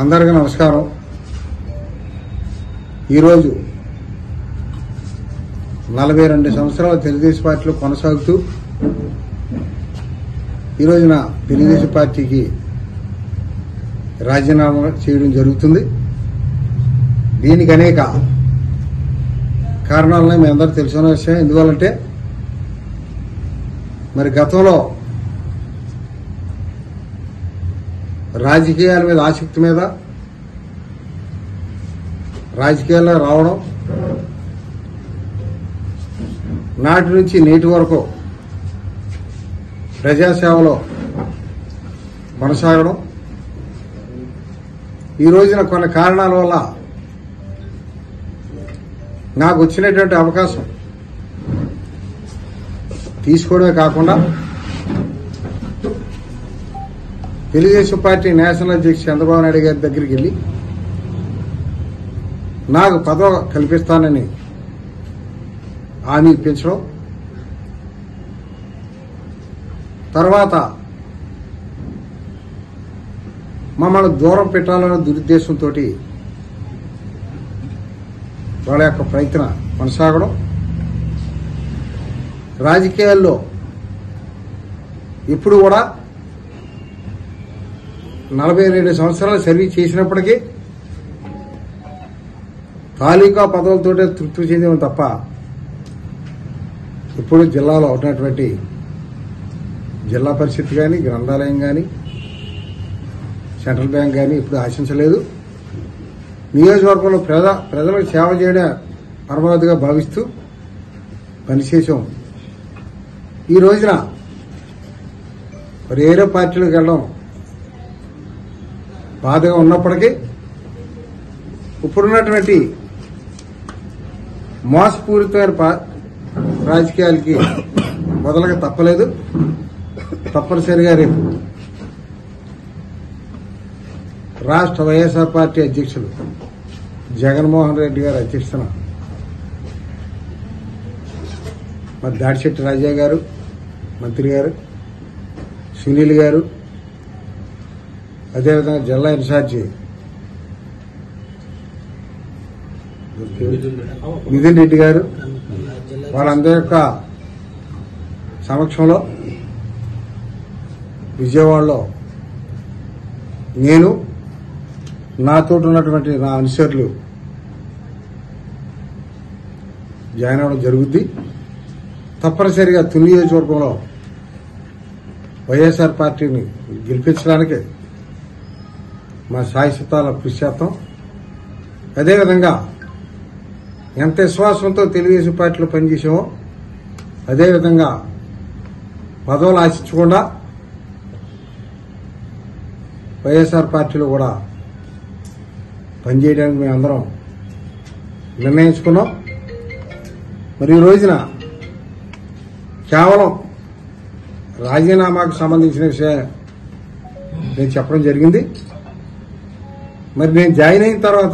అందరికీ నమస్కారం. ఈరోజు నలభై రెండు సంవత్సరాల తెలుగుదేశం పార్టీలో కొనసాగుతూ ఈ రోజున తెలుగుదేశం పార్టీకి రాజీనామా చేయడం జరుగుతుంది. దీనికి అనేక కారణాలను మీ అందరూ తెలిసిన విషయం. ఎందువల్లంటే మరి గతంలో రాజకీయాల మీద ఆసక్తి మీద రాజకీయాల్లో రావడం నాటి నుంచి నేటి వరకు ప్రజాసేవలో కొనసాగడం ఈ రోజున కొన్ని కారణాల వల్ల నాకు వచ్చినటువంటి అవకాశం తీసుకోవడమే కాకుండా తెలుగుదేశం పార్టీ నేషనల్ అధ్యక్షుడు చంద్రబాబు నాయుడు గారి దగ్గరికి వెళ్ళి నాకు పదవి కల్పిస్తానని హామీ ఇప్పించడం తర్వాత మమ్మల్ని దూరం పెట్టాలనే దురుద్దేశంతో వాళ్ళ యొక్క ప్రయత్నం కొనసాగడం రాజకీయాల్లో ఇప్పుడు కూడా నలభై రెండు సంవత్సరాలు సర్వీస్ చేసినప్పటికీ తాలూకా పదవులతోటే తృప్తి చెందాం తప్ప ఇప్పుడు జిల్లాలో ఉన్నటువంటి జిల్లా పరిషత్ కానీ గ్రంథాలయం కానీ సెంట్రల్ బ్యాంక్ కానీ ఇప్పుడు ఆశించలేదు. నియోజకవర్గంలో ప్రజ ప్రజలకు సేవ చేయడం పరమావధిగా భావిస్తూ పనిచేసాం ఈ రోజున వేరే పార్టీలకు వెళ్ళడం బాధగా ఉన్నప్పటికీ ఇప్పుడున్నటువంటి మోసపూరితమైన పా- రాజకీయాలకి మొదలగా తప్పలేదు. తప్పనిసరిగా రేపు రాష్ట్ర వైఎస్ఆర్ పార్టీ అధ్యక్షులు జగన్మోహన్ రెడ్డి గారు అధ్యక్షతన మరి దాడిశెట్టి రాజా గారు మంత్రి గారు సునీల్ గారు అదేవిధంగా జిల్లా ఇన్ఛార్జి. నితిన్ రెడ్డి గారు వాళ్ళందరి యొక్క సమక్షంలో విజయవాడలో నేను నాతో ఉన్నటువంటి నా అనుసరులు జాయిన్ అవ్వడం జరుగుద్ది. తప్పనిసరిగా తుని నియోజకవర్గంలో వైఎస్ఆర్ పార్టీని గెలిపించడానికి మా శాశ్వతాల కృషి చేస్తాం అదేవిధంగా ఎంత విశ్వాసంతో తెలుగుదేశం పార్టీలో పనిచేసామో అదేవిధంగా పదవులు ఆశించకుండా వైఎస్ఆర్ పార్టీలో కూడా పనిచేయడానికి మేమందరం నిర్ణయించుకున్నాం. మరి ఈ రోజున కేవలం రాజీనామాకు సంబంధించిన విషయం నేను చెప్పడం జరిగింది. మరి నేను జాయిన్ అయిన తర్వాత